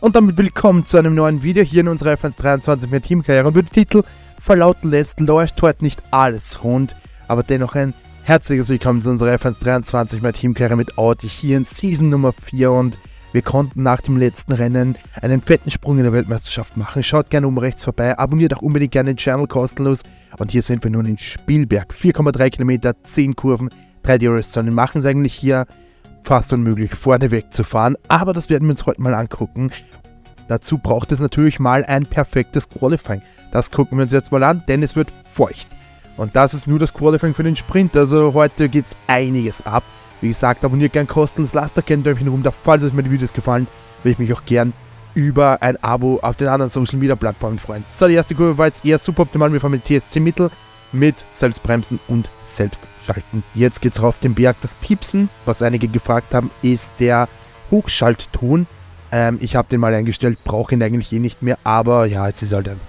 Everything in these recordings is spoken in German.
Und damit willkommen zu einem neuen Video hier in unserer F1 23 mehr Teamkarriere. Und wie der Titel verlauten lässt, läuft heute nicht alles rund, aber dennoch ein herzliches Willkommen zu unserer F1 23 mehr Teamkarriere mit Audi hier in Season Nummer 4 und wir konnten nach dem letzten Rennen einen fetten Sprung in der Weltmeisterschaft machen. Schaut gerne um rechts vorbei, abonniert auch unbedingt gerne den Channel kostenlos. Und hier sind wir nun in Spielberg. 4,3 Kilometer, 10 Kurven, 3 DRS-Zonen. Machen es eigentlich hier fast unmöglich, vorne wegzufahren. Aber das werden wir uns heute mal angucken. Dazu braucht es natürlich mal ein perfektes Qualifying. Das gucken wir uns jetzt mal an, denn es wird feucht. Und das ist nur das Qualifying für den Sprint. Also heute geht es einiges ab. Wie gesagt, abonniert gern kostenlos, lasst doch gerne ein Däumchen rum da, falls euch meine Videos gefallen, würde ich mich auch gern über ein Abo auf den anderen Social Media Plattformen freuen. So, die erste Kurve war jetzt eher suboptimal. Wir fahren mit TSC Mittel mit Selbstbremsen und Selbstschalten. Jetzt geht es rauf den Berg. Das Piepsen, was einige gefragt haben, ist der Hochschaltton. Ähm, ich habe den mal eingestellt, brauche ihn eigentlich eh nicht mehr, aber ja, jetzt ist halt ein.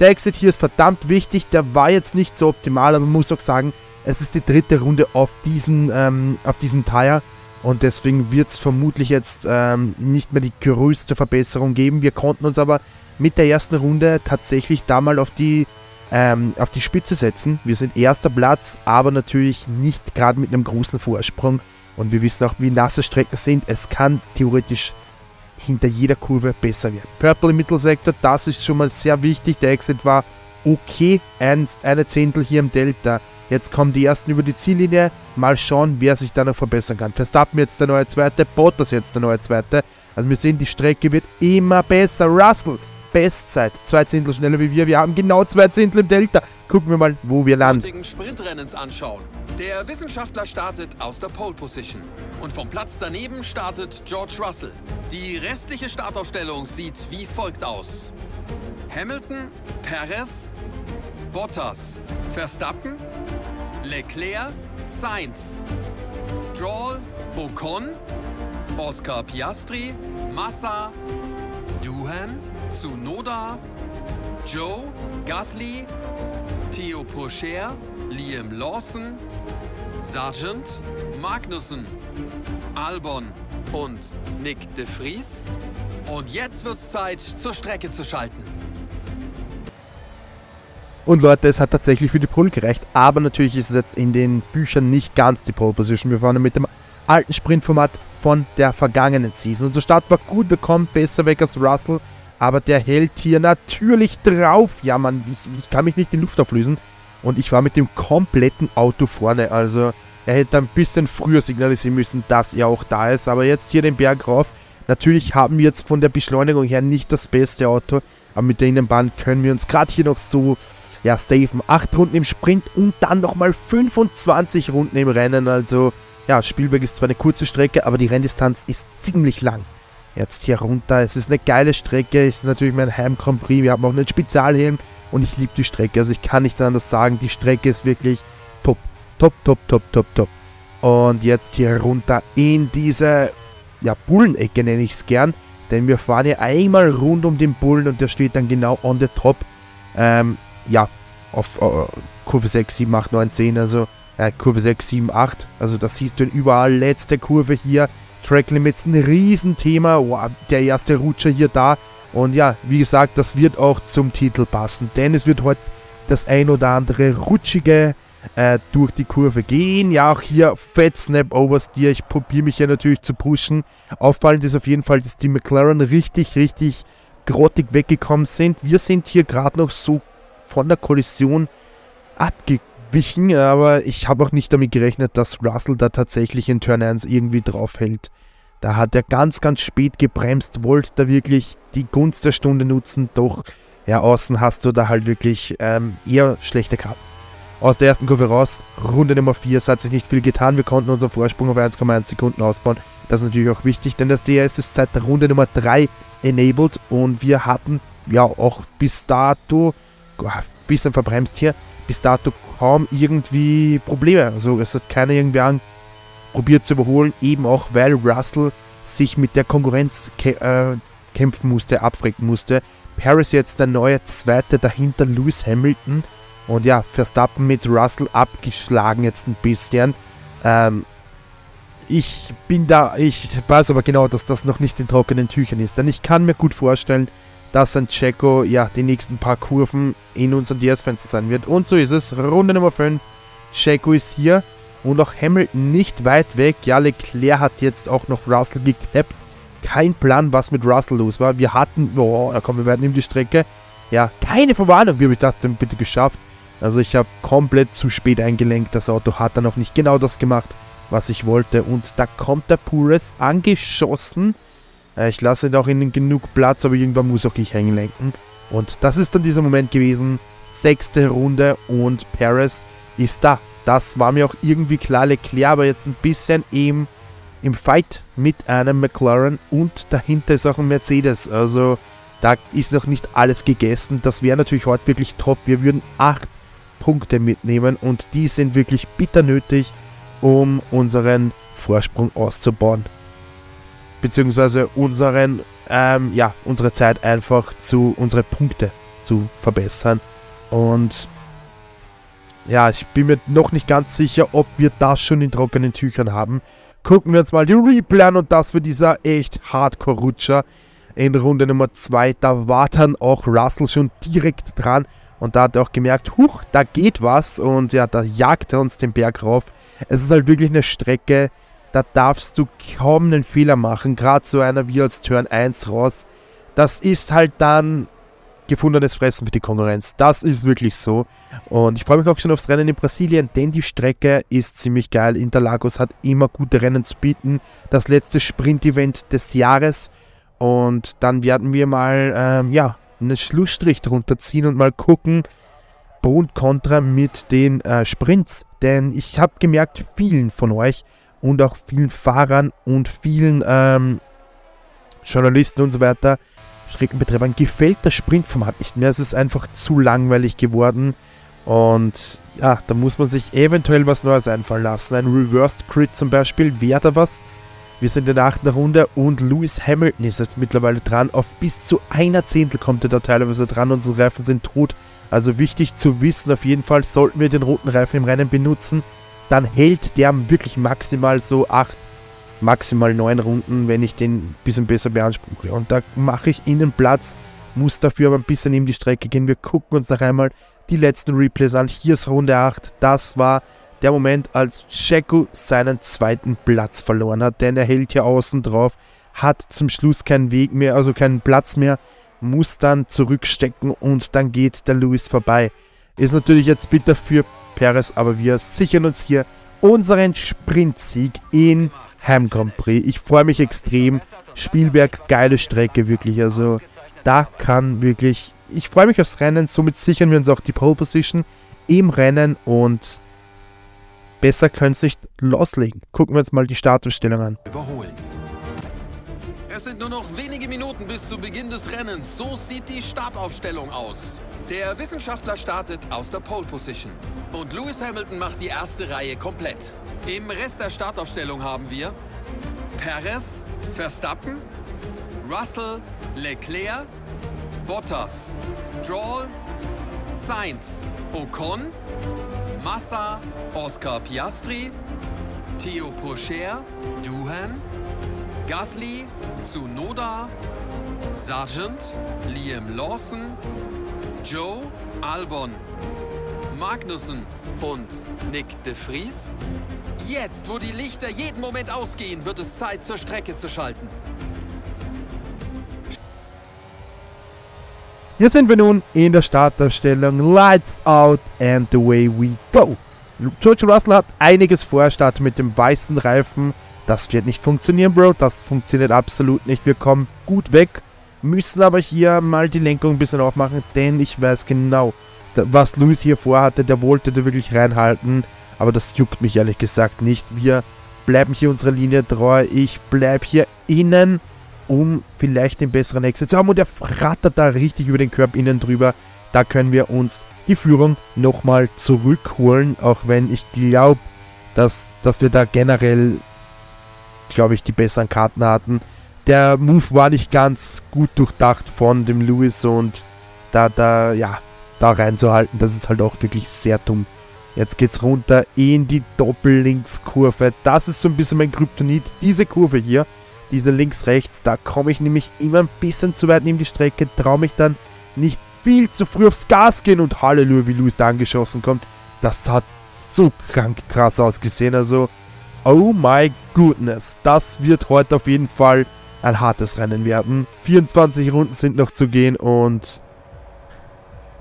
Der Exit hier ist verdammt wichtig, der war jetzt nicht so optimal, aber man muss auch sagen, es ist die dritte Runde auf diesen, ähm, auf diesen Tire und deswegen wird es vermutlich jetzt ähm, nicht mehr die größte Verbesserung geben. Wir konnten uns aber mit der ersten Runde tatsächlich da mal auf die, ähm, auf die Spitze setzen. Wir sind erster Platz, aber natürlich nicht gerade mit einem großen Vorsprung. Und wir wissen auch, wie nasse Strecken sind. Es kann theoretisch hinter jeder Kurve besser werden. Purple im Mittelsektor, das ist schon mal sehr wichtig. Der Exit war okay, ein, eine Zehntel hier im Delta. Jetzt kommen die ersten über die Ziellinie. Mal schauen, wer sich da noch verbessern kann. Verstappen jetzt der neue Zweite, Bottas jetzt der neue Zweite. Also wir sehen, die Strecke wird immer besser. Russell, Bestzeit, zwei Zehntel schneller wie wir. Wir haben genau zwei Zehntel im Delta. Gucken wir mal, wo wir landen. Sprintrennens anschauen. Der Wissenschaftler startet aus der Pole Position. Und vom Platz daneben startet George Russell. Die restliche Startaufstellung sieht wie folgt aus. Hamilton, Perez, Bottas, Verstappen, Leclerc, Sainz, Stroll, Ocon, Oscar Piastri, Massa, Duhan, Tsunoda, Joe, Gasly, Theo Pourchaire, Liam Lawson, Sargent, Magnussen, Albon und Nick de Vries. Und jetzt wird's Zeit, zur Strecke zu schalten. Und Leute, es hat tatsächlich für die Pole gereicht, aber natürlich ist es jetzt in den Büchern nicht ganz die Pole Position. Wir fahren mit dem alten Sprintformat von der vergangenen Season. Unser Start war gut, wir kommen besser weg als Russell, aber der hält hier natürlich drauf. Ja, man, ich, ich kann mich nicht in Luft auflösen. Und ich war mit dem kompletten Auto vorne, also er hätte ein bisschen früher signalisieren müssen, dass er auch da ist. Aber jetzt hier den Berg rauf. Natürlich haben wir jetzt von der Beschleunigung her nicht das beste Auto, aber mit der Innenbahn können wir uns gerade hier noch so ja, safen. 8 Runden im Sprint und dann nochmal 25 Runden im Rennen. Also, ja, Spielberg ist zwar eine kurze Strecke, aber die Renndistanz ist ziemlich lang. Jetzt hier runter. Es ist eine geile Strecke. Es ist natürlich mein Heim Grand Prix. Wir haben auch einen Spezialhelm und ich liebe die Strecke. Also, ich kann nichts anderes sagen. Die Strecke ist wirklich top. Top, top, top, top, top. Und jetzt hier runter in diese, ja, Bullenecke nenne ich es gern. Denn wir fahren hier einmal rund um den Bullen und der steht dann genau on the top. Ähm, ja, auf uh, Kurve 6, 7, 8, 9, 10, also äh, Kurve 6, 7, 8. Also das siehst du überall. Letzte Kurve hier. Track Limits ein Riesenthema. Wow, der erste Rutscher hier da. Und ja, wie gesagt, das wird auch zum Titel passen. Denn es wird heute das ein oder andere rutschige äh, durch die Kurve gehen. Ja, auch hier Fett Snap Oversteer. Ich probiere mich ja natürlich zu pushen. Auffallend ist auf jeden Fall, dass die McLaren richtig, richtig grottig weggekommen sind. Wir sind hier gerade noch so von der Kollision abgewichen, aber ich habe auch nicht damit gerechnet, dass Russell da tatsächlich in Turn 1 irgendwie draufhält. Da hat er ganz, ganz spät gebremst, wollte da wirklich die Gunst der Stunde nutzen, doch ja, außen hast du da halt wirklich ähm, eher schlechte Karten. Aus der ersten Kurve raus, Runde Nummer 4, es hat sich nicht viel getan, wir konnten unseren Vorsprung auf 1,1 Sekunden ausbauen. Das ist natürlich auch wichtig, denn das DRS ist seit Runde Nummer 3 enabled und wir hatten ja auch bis dato bisschen verbremst hier, bis dato kaum irgendwie Probleme. Also es hat keiner irgendwie probiert zu überholen, eben auch weil Russell sich mit der Konkurrenz äh, kämpfen musste, abfrecken musste. Paris jetzt der neue Zweite, dahinter Lewis Hamilton. Und ja, Verstappen mit Russell abgeschlagen jetzt ein bisschen. Ähm, ich bin da, ich weiß aber genau, dass das noch nicht in trockenen Tüchern ist. Denn ich kann mir gut vorstellen, dass ein Checo ja die nächsten paar Kurven in unserem DS-Fenster sein wird. Und so ist es. Runde Nummer 5. Checo ist hier und auch Hamilton nicht weit weg. Ja, Leclerc hat jetzt auch noch Russell geklappt. Kein Plan, was mit Russell los war. Wir hatten, oh, da kommen wir werden in die Strecke. Ja, keine Verwarnung. Wie habe ich das denn bitte geschafft? Also ich habe komplett zu spät eingelenkt. Das Auto hat dann noch nicht genau das gemacht, was ich wollte. Und da kommt der Pures angeschossen. Äh, ich lasse auch ihnen genug Platz, aber irgendwann muss auch ich hängen lenken. Und das ist dann dieser Moment gewesen. Sechste Runde und Paris ist da. Das war mir auch irgendwie klar. Leclerc aber jetzt ein bisschen im, im Fight mit einem McLaren und dahinter ist auch ein Mercedes. Also da ist noch nicht alles gegessen. Das wäre natürlich heute wirklich top. Wir würden 8 Punkte mitnehmen und die sind wirklich bitter nötig, um unseren Vorsprung auszubauen. Beziehungsweise unseren, ähm, ja, unsere Zeit einfach zu, unsere Punkte zu verbessern. Und ja, ich bin mir noch nicht ganz sicher, ob wir das schon in trockenen Tüchern haben. Gucken wir uns mal die Replay an und das für dieser echt Hardcore-Rutscher in Runde Nummer 2. Da war dann auch Russell schon direkt dran und da hat er auch gemerkt, huch, da geht was und ja, da jagt er uns den Berg rauf. Es ist halt wirklich eine Strecke, da darfst du kaum einen Fehler machen, gerade so einer wie als Turn 1 raus. Das ist halt dann gefundenes Fressen für die Konkurrenz. Das ist wirklich so. Und ich freue mich auch schon aufs Rennen in Brasilien, denn die Strecke ist ziemlich geil. Interlagos hat immer gute Rennen zu bieten. Das letzte Sprint-Event des Jahres. Und dann werden wir mal, ähm, ja, einen Schlussstrich drunter ziehen und mal gucken, Pro Contra mit den äh, Sprints. Denn ich habe gemerkt, vielen von euch und auch vielen Fahrern und vielen ähm, Journalisten und so weiter, Streckenbetreibern, gefällt das Sprintformat nicht mehr. Es ist einfach zu langweilig geworden. Und ja, da muss man sich eventuell was Neues einfallen lassen. Ein Reversed Crit zum Beispiel wäre da was. Wir sind in der achten Runde und Lewis Hamilton ist jetzt mittlerweile dran. Auf bis zu einer Zehntel kommt er da teilweise dran. Unsere Reifen sind tot. Also wichtig zu wissen, auf jeden Fall sollten wir den roten Reifen im Rennen benutzen. Dann hält der wirklich maximal so 8, maximal 9 Runden, wenn ich den ein bisschen besser beanspruche. Und da mache ich innen Platz, muss dafür aber ein bisschen in die Strecke gehen. Wir gucken uns noch einmal die letzten Replays an. Hier ist Runde 8. Das war der Moment, als Checo seinen zweiten Platz verloren hat, denn er hält hier außen drauf, hat zum Schluss keinen Weg mehr, also keinen Platz mehr, muss dann zurückstecken und dann geht der Lewis vorbei. Ist natürlich jetzt bitter für Perez, aber wir sichern uns hier unseren Sprintsieg in Ham Grand Prix. Ich freue mich extrem. Spielberg, geile Strecke, wirklich. Also da kann wirklich. Ich freue mich aufs Rennen. Somit sichern wir uns auch die Pole Position im Rennen und Besser können es nicht loslegen. Gucken wir uns mal die Startaufstellung an. Überholen. Es sind nur noch wenige Minuten bis zu Beginn des Rennens. So sieht die Startaufstellung aus. Der Wissenschaftler startet aus der Pole Position. Und Lewis Hamilton macht die erste Reihe komplett. Im Rest der Startaufstellung haben wir Perez, Verstappen, Russell, Leclerc, Bottas, Stroll, Sainz, Ocon, Massa, Oscar Piastri, Theo Pourchaire, Duhan, Gasly, Tsunoda, Sargent, Liam Lawson, Joe, Albon, Magnussen und Nick de Vries. Jetzt, wo die Lichter jeden Moment ausgehen, wird es Zeit, zur Strecke zu schalten. Hier sind wir nun in der Startaufstellung. Lights out and away we go. George Russell hat einiges vor, startet mit dem weißen Reifen. Das wird nicht funktionieren, Bro. Das funktioniert absolut nicht. Wir kommen gut weg, müssen aber hier mal die Lenkung ein bisschen aufmachen, denn ich weiß genau, was Luis hier vorhatte. Der wollte da wirklich reinhalten, aber das juckt mich ehrlich gesagt nicht. Wir bleiben hier unserer Linie treu. Ich bleibe hier innen um vielleicht den besseren Exit zu haben. Und er rattert da richtig über den Körper innen drüber. Da können wir uns die Führung nochmal zurückholen, auch wenn ich glaube, dass, dass wir da generell, glaube ich, die besseren Karten hatten. Der Move war nicht ganz gut durchdacht von dem Lewis und da, da, ja, da reinzuhalten, das ist halt auch wirklich sehr dumm. Jetzt geht es runter in die Doppellinkskurve. Das ist so ein bisschen mein Kryptonit. Diese Kurve hier, diese links-rechts, da komme ich nämlich immer ein bisschen zu weit neben die Strecke, traue mich dann nicht viel zu früh aufs Gas gehen und Halleluja, wie Luis da angeschossen kommt. Das hat so krank krass ausgesehen. Also, oh my goodness. Das wird heute auf jeden Fall ein hartes Rennen werden. 24 Runden sind noch zu gehen und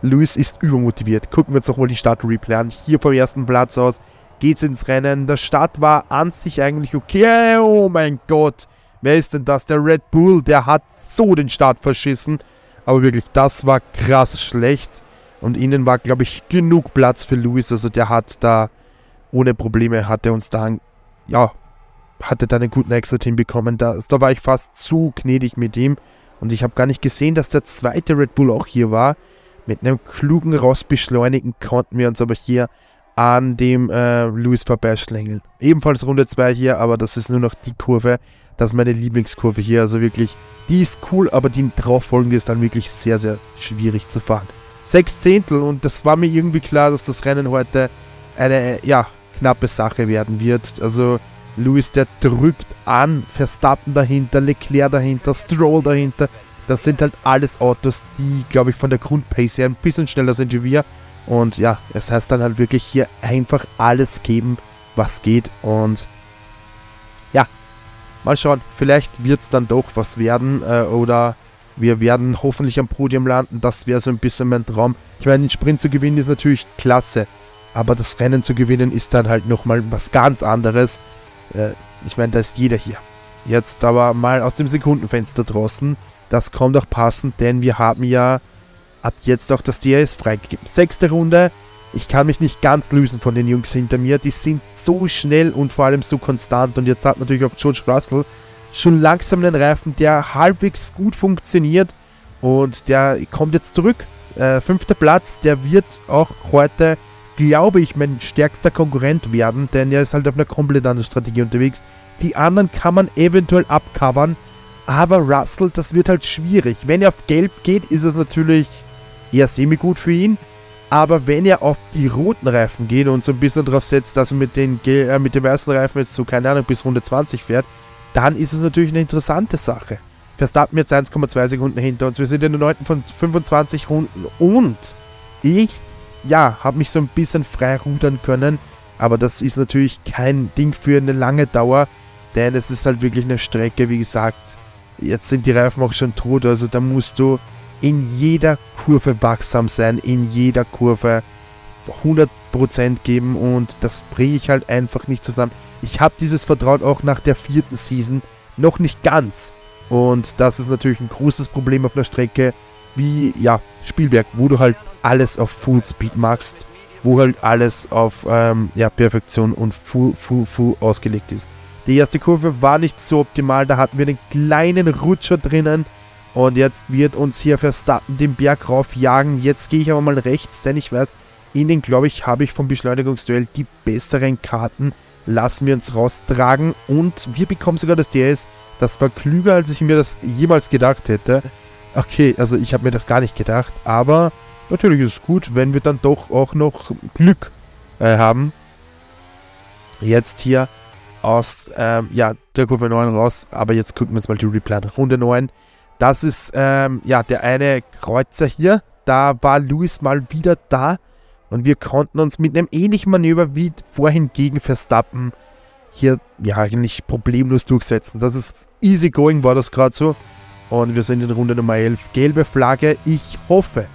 Luis ist übermotiviert. Gucken wir uns nochmal die Start-Replay an. Hier vom ersten Platz aus geht's ins Rennen. Der Start war an sich eigentlich okay. Oh mein Gott. Wer ist denn das? Der Red Bull, der hat so den Start verschissen. Aber wirklich, das war krass schlecht. Und innen war, glaube ich, genug Platz für Luis. Also der hat da ohne Probleme, hat er uns da, ja, hatte da einen guten Exit hinbekommen. Da, da war ich fast zu gnädig mit ihm. Und ich habe gar nicht gesehen, dass der zweite Red Bull auch hier war. Mit einem klugen Ross beschleunigen konnten wir uns aber hier an dem äh, Lewis vorbeischlängeln. Ebenfalls Runde 2 hier, aber das ist nur noch die Kurve. Das ist meine Lieblingskurve hier. Also wirklich, die ist cool, aber die darauffolgende ist dann wirklich sehr, sehr schwierig zu fahren. Sechs Zehntel und das war mir irgendwie klar, dass das Rennen heute eine, ja, knappe Sache werden wird. Also Lewis, der drückt an, Verstappen dahinter, Leclerc dahinter, Stroll dahinter. Das sind halt alles Autos, die, glaube ich, von der Grundpace her ein bisschen schneller sind wie wir. Und ja, es heißt dann halt wirklich hier einfach alles geben, was geht. Und ja, mal schauen, vielleicht wird es dann doch was werden. Äh, oder wir werden hoffentlich am Podium landen. Das wäre so ein bisschen mein Traum. Ich meine, den Sprint zu gewinnen ist natürlich klasse. Aber das Rennen zu gewinnen ist dann halt nochmal was ganz anderes. Äh, ich meine, da ist jeder hier. Jetzt aber mal aus dem Sekundenfenster draußen. Das kommt auch passend, denn wir haben ja ab jetzt auch das DRS freigegeben. Sechste Runde. Ich kann mich nicht ganz lösen von den Jungs hinter mir. Die sind so schnell und vor allem so konstant. Und jetzt hat natürlich auch George Russell schon langsam einen Reifen, der halbwegs gut funktioniert. Und der kommt jetzt zurück. Äh, fünfter Platz, der wird auch heute, glaube ich, mein stärkster Konkurrent werden, denn er ist halt auf einer komplett anderen Strategie unterwegs. Die anderen kann man eventuell abcovern, aber Russell, das wird halt schwierig. Wenn er auf Gelb geht, ist es natürlich eher semi-gut für ihn. Aber wenn er auf die roten Reifen geht und so ein bisschen darauf setzt, dass er mit den, äh, mit den weißen Reifen jetzt so, keine Ahnung, bis Runde 20 fährt, dann ist es natürlich eine interessante Sache. Verstappen jetzt 1,2 Sekunden hinter uns. Wir sind in der 9. von 25 Runden und ich, ja, habe mich so ein bisschen frei rudern können. Aber das ist natürlich kein Ding für eine lange Dauer, denn es ist halt wirklich eine Strecke, wie gesagt, Jetzt sind die Reifen auch schon tot, also da musst du in jeder Kurve wachsam sein, in jeder Kurve 100% geben und das bringe ich halt einfach nicht zusammen. Ich habe dieses Vertrauen auch nach der vierten Season noch nicht ganz. Und das ist natürlich ein großes Problem auf einer Strecke wie, ja, Spielberg, wo du halt alles auf Full Speed machst, wo halt alles auf, ähm, ja, Perfektion und Full, Full, Full ausgelegt ist. Die erste Kurve war nicht so optimal, da hatten wir einen kleinen Rutscher drinnen. Und jetzt wird uns hier Verstappen den Berg rauf jagen. Jetzt gehe ich aber mal rechts, denn ich weiß, innen glaube ich, habe ich vom Beschleunigungsduell die besseren Karten. Lassen wir uns raustragen und wir bekommen sogar das DS. Das war klüger, als ich mir das jemals gedacht hätte. Okay, also ich habe mir das gar nicht gedacht, aber natürlich ist es gut, wenn wir dann doch auch noch Glück äh, haben. Jetzt hier aus ähm, ja, der Kurve 9 raus. Aber jetzt gucken wir uns mal die Replay an. Runde 9. Das ist ähm, ja der eine Kreuzer hier. Da war Luis mal wieder da. Und wir konnten uns mit einem ähnlichen Manöver wie vorhin gegen Verstappen hier ja eigentlich problemlos durchsetzen. Das ist easy going, war das gerade so. Und wir sind in Runde Nummer 11. Gelbe Flagge. Ich hoffe,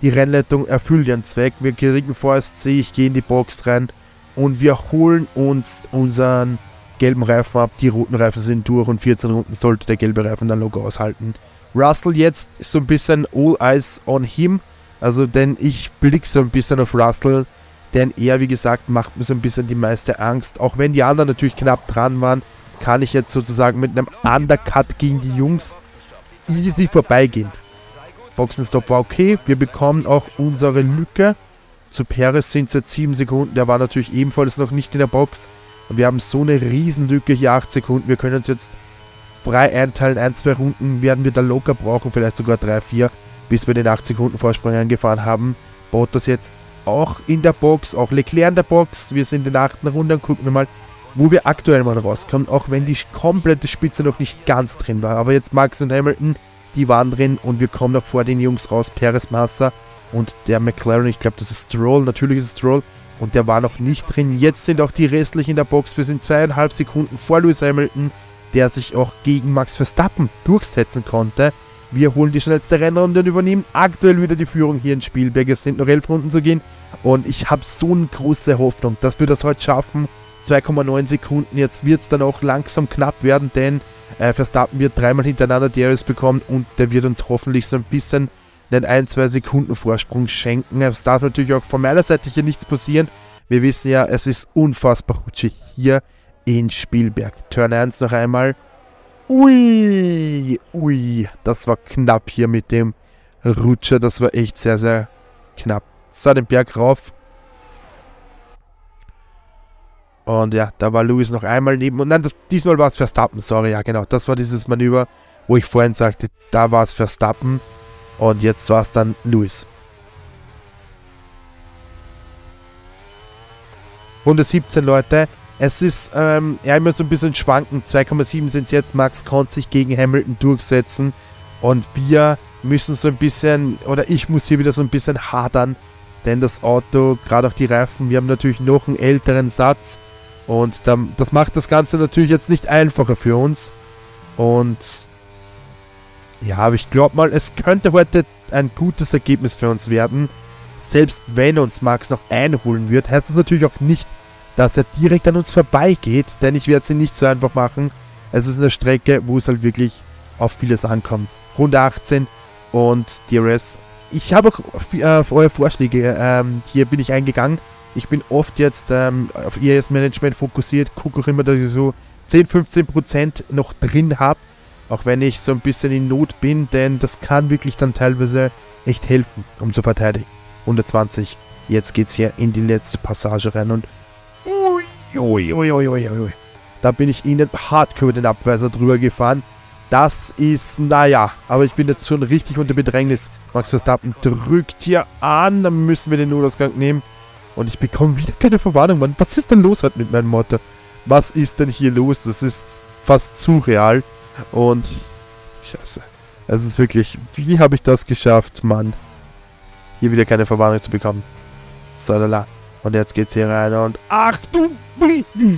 die Rennleitung erfüllt ihren Zweck. Wir kriegen vorerst C. Ich gehe in die Box rein. Und wir holen uns unseren gelben Reifen ab, die roten Reifen sind durch und 14 Runden sollte der gelbe Reifen dann locker aushalten. Russell jetzt so ein bisschen all eyes on him, also denn ich blick so ein bisschen auf Russell, denn er, wie gesagt, macht mir so ein bisschen die meiste Angst. Auch wenn die anderen natürlich knapp dran waren, kann ich jetzt sozusagen mit einem Undercut gegen die Jungs easy vorbeigehen. Boxenstopp war okay, wir bekommen auch unsere Lücke. Zu Perez sind es jetzt 7 Sekunden, der war natürlich ebenfalls noch nicht in der Box. Und wir haben so eine Riesenlücke hier, 8 Sekunden. Wir können uns jetzt frei einteilen. Ein, zwei Runden werden wir da locker brauchen, vielleicht sogar 3, 4, bis wir den 8 Sekunden Vorsprung eingefahren haben. Baut das jetzt auch in der Box, auch Leclerc in der Box. Wir sind in der achten Runde und gucken wir mal, wo wir aktuell mal rauskommen, auch wenn die komplette Spitze noch nicht ganz drin war. Aber jetzt Max und Hamilton, die waren drin und wir kommen noch vor den Jungs raus, Perez Master und der McLaren, ich glaube das ist Stroll, natürlich ist es Stroll und der war noch nicht drin. Jetzt sind auch die restlichen in der Box, wir sind zweieinhalb Sekunden vor Lewis Hamilton, der sich auch gegen Max Verstappen durchsetzen konnte. Wir holen die schnellste Rennrunde und übernehmen aktuell wieder die Führung hier in Spielberg. Es sind noch elf Runden zu gehen und ich habe so eine große Hoffnung, dass wir das heute schaffen 2,9 Sekunden. Jetzt wird es dann auch langsam knapp werden, denn äh, Verstappen wird dreimal hintereinander DRS bekommen und der wird uns hoffentlich so ein bisschen einen 1-2 Sekunden Vorsprung schenken. Es darf natürlich auch von meiner Seite hier nichts passieren. Wir wissen ja, es ist unfassbar rutschig hier in Spielberg. Turn 1 noch einmal. Ui, ui, das war knapp hier mit dem Rutscher. Das war echt sehr, sehr knapp. So, den Berg rauf. Und ja, da war Lewis noch einmal neben. Und nein, das, diesmal war es Verstappen, sorry, ja genau. Das war dieses Manöver, wo ich vorhin sagte, da war es Verstappen. Und jetzt war es dann Lewis. Runde 17, Leute. Es ist ähm, ja immer so ein bisschen schwanken. 2,7 sind es jetzt. Max konnte sich gegen Hamilton durchsetzen. Und wir müssen so ein bisschen, oder ich muss hier wieder so ein bisschen hadern. Denn das Auto, gerade auch die Reifen, wir haben natürlich noch einen älteren Satz. Und das macht das Ganze natürlich jetzt nicht einfacher für uns. Und ja, aber ich glaube mal, es könnte heute ein gutes Ergebnis für uns werden. Selbst wenn uns Max noch einholen wird, heißt das natürlich auch nicht, dass er direkt an uns vorbeigeht, denn ich werde es ihn nicht so einfach machen. Es ist eine Strecke, wo es halt wirklich auf vieles ankommt. Runde 18 und DRS. Ich habe auch äh, auf eure Vorschläge, ähm, hier bin ich eingegangen. Ich bin oft jetzt ähm, auf ES-Management fokussiert, gucke auch immer, dass ich so 10-15% noch drin habe, auch wenn ich so ein bisschen in Not bin, denn das kann wirklich dann teilweise echt helfen, um zu verteidigen. 120, jetzt geht es hier in die letzte Passage rein und ui, ui, ui. da bin ich ihnen hardcore den Abweiser drüber gefahren. Das ist, naja, aber ich bin jetzt schon richtig unter Bedrängnis. Max Verstappen drückt hier an, dann müssen wir den Notausgang nehmen. Und ich bekomme wieder keine Verwarnung, Mann. Was ist denn los heute mit meinem Motor? Was ist denn hier los? Das ist fast surreal. Und... Scheiße. Es ist wirklich... Wie habe ich das geschafft, Mann? Hier wieder keine Verwarnung zu bekommen. Salala. Und jetzt geht's hier rein und... Ach du...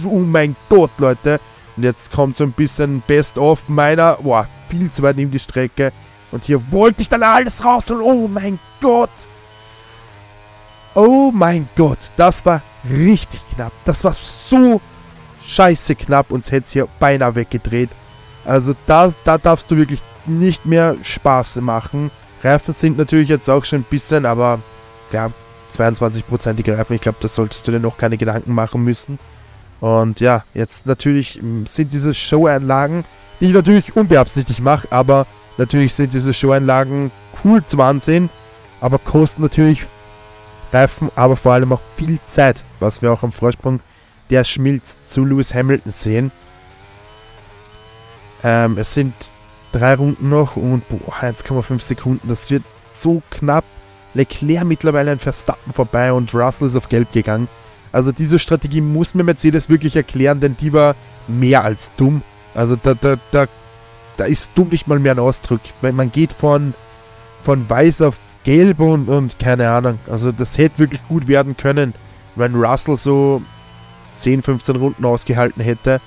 Oh mein Gott, Leute. Und jetzt kommt so ein bisschen Best-of meiner... Boah, viel zu weit neben die Strecke. Und hier wollte ich dann alles rausholen. Oh mein Gott. Oh mein Gott, das war richtig knapp. Das war so scheiße knapp. Uns hätte es hier beinahe weggedreht. Also da, da darfst du wirklich nicht mehr Spaß machen. Reifen sind natürlich jetzt auch schon ein bisschen, aber ja, 22%ige Reifen. Ich glaube, da solltest du dir noch keine Gedanken machen müssen. Und ja, jetzt natürlich sind diese Show-Einlagen, die ich natürlich unbeabsichtigt mache, aber natürlich sind diese Show-Einlagen cool zum Ansehen, aber kosten natürlich Reifen, aber vor allem auch viel Zeit, was wir auch am Vorsprung der Schmilz zu Lewis Hamilton sehen. Ähm, es sind drei Runden noch und 1,5 Sekunden. Das wird so knapp. Leclerc mittlerweile ein Verstappen vorbei und Russell ist auf Gelb gegangen. Also diese Strategie muss mir Mercedes wirklich erklären, denn die war mehr als dumm. Also da, da, da, da ist dumm nicht mal mehr ein Ausdruck. Man geht von, von weiß auf gelb und, und keine Ahnung. Also das hätte wirklich gut werden können, wenn Russell so 10, 15 Runden ausgehalten hätte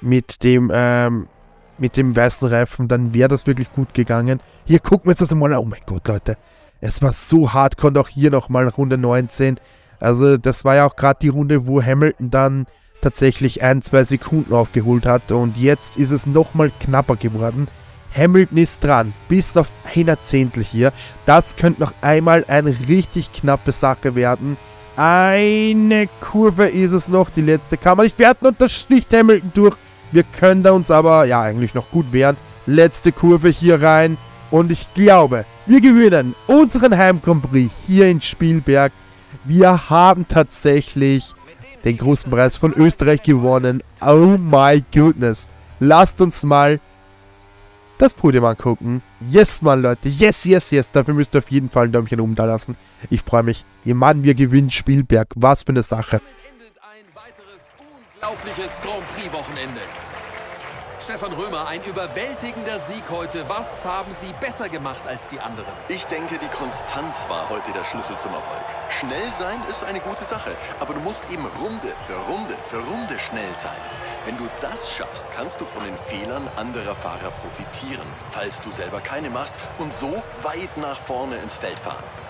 mit dem, ähm, mit dem weißen Reifen, dann wäre das wirklich gut gegangen. Hier gucken wir uns das mal an. Oh mein Gott, Leute. Es war so hardcore, auch hier nochmal Runde 19. Also das war ja auch gerade die Runde, wo Hamilton dann tatsächlich ein, zwei Sekunden aufgeholt hat. Und jetzt ist es nochmal knapper geworden. Hamilton ist dran, bis auf einer Zehntel hier. Das könnte noch einmal eine richtig knappe Sache werden. Eine Kurve ist es noch, die letzte kann man nicht werten und das sticht Hamilton durch. Wir können da uns aber, ja, eigentlich noch gut wehren. Letzte Kurve hier rein und ich glaube, wir gewinnen unseren Heim Grand Prix hier in Spielberg. Wir haben tatsächlich den großen Preis von Österreich gewonnen. Oh my goodness. Lasst uns mal das Podium angucken. Yes, Mann, Leute. Yes, yes, yes. Dafür müsst ihr auf jeden Fall ein Däumchen oben da lassen. Ich freue mich. Ihr Mann, wir gewinnen Spielberg. Was für eine Sache. Damit endet ein weiteres unglaubliches Grand Prix-Wochenende. Stefan Römer, ein überwältigender Sieg heute. Was haben Sie besser gemacht als die anderen? Ich denke, die Konstanz war heute der Schlüssel zum Erfolg. Schnell sein ist eine gute Sache, aber du musst eben Runde für Runde für Runde schnell sein. Wenn du das schaffst, kannst du von den Fehlern anderer Fahrer profitieren, falls du selber keine machst und so weit nach vorne ins Feld fahren.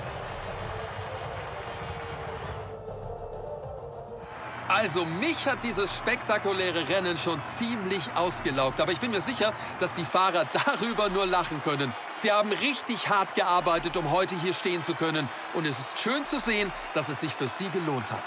Also mich hat dieses spektakuläre Rennen schon ziemlich ausgelaugt. Aber ich bin mir sicher, dass die Fahrer darüber nur lachen können. Sie haben richtig hart gearbeitet, um heute hier stehen zu können. Und es ist schön zu sehen, dass es sich für sie gelohnt hat.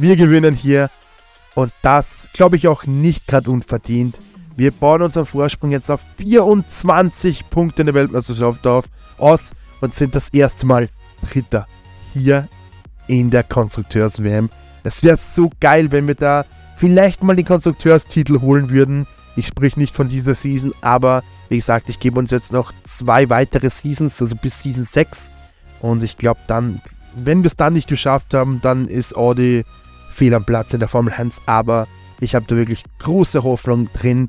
Wir gewinnen hier und das glaube ich auch nicht gerade unverdient. Wir bauen unseren Vorsprung jetzt auf 24 Punkte in der Weltmeisterschaft auf, aus und sind das erste Mal Dritter hier in der Konstrukteurs-WM. Es wäre so geil, wenn wir da vielleicht mal den Konstrukteurstitel holen würden. Ich sprich nicht von dieser Season, aber wie gesagt, ich gebe uns jetzt noch zwei weitere Seasons, also bis Season 6. Und ich glaube dann, wenn wir es dann nicht geschafft haben, dann ist Audi fehl am Platz in der Formel 1, aber ich habe da wirklich große Hoffnung drin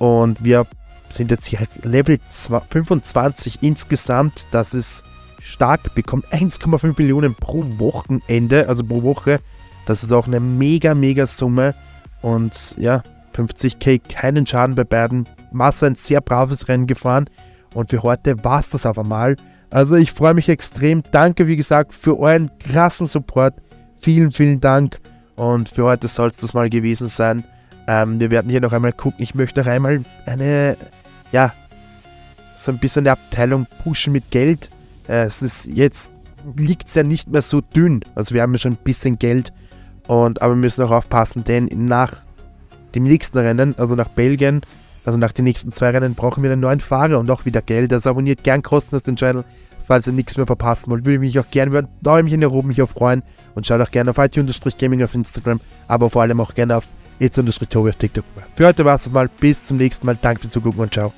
und wir sind jetzt hier Level 25 insgesamt. Das ist stark, bekommt 1,5 Millionen pro Wochenende, also pro Woche. Das ist auch eine mega, mega Summe. Und ja, 50k, keinen Schaden bei beiden. Massa ein sehr braves Rennen gefahren. Und für heute war es das aber mal. Also ich freue mich extrem. Danke, wie gesagt, für euren krassen Support. Vielen, vielen Dank. Und für heute soll es das mal gewesen sein. Ähm, wir werden hier noch einmal gucken. Ich möchte noch einmal eine, ja, so ein bisschen eine Abteilung pushen mit Geld. Äh, es ist jetzt liegt es ja nicht mehr so dünn. Also wir haben ja schon ein bisschen Geld. Und, aber wir müssen auch aufpassen, denn nach dem nächsten Rennen, also nach Belgien, also nach den nächsten zwei Rennen, brauchen wir einen neuen Fahrer und auch wieder Geld. Also abonniert gern kostenlos den Channel falls ihr nichts mehr verpassen wollt. Würde ich mich auch gerne über ein Däumchen nach oben auch freuen. Und schaut auch gerne auf IT-Gaming auf Instagram, aber vor allem auch gerne auf itz-tobi auf TikTok. Für heute war es das mal. Bis zum nächsten Mal. Danke fürs Zugucken und ciao.